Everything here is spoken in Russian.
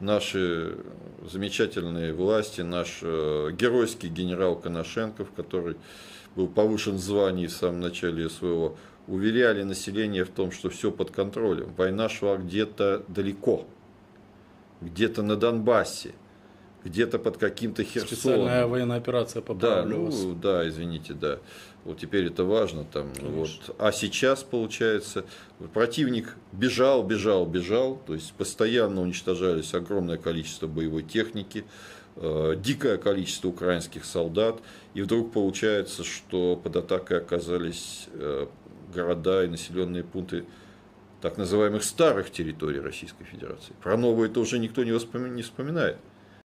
наши замечательные власти, наш э, геройский генерал Коношенков, который был повышен в звании в самом начале своего, уверяли население в том, что все под контролем. Война шла где-то далеко, где-то на Донбассе, где-то под каким-то Херсоном. Специальная военная операция по Да, ну, да, извините, да. Вот теперь это важно. Там, вот. А сейчас, получается, противник бежал, бежал, бежал. То есть постоянно уничтожались огромное количество боевой техники, э, дикое количество украинских солдат. И вдруг получается, что под атакой оказались э, города и населенные пункты так называемых старых территорий Российской Федерации. Про новые это уже никто не, вспоминает.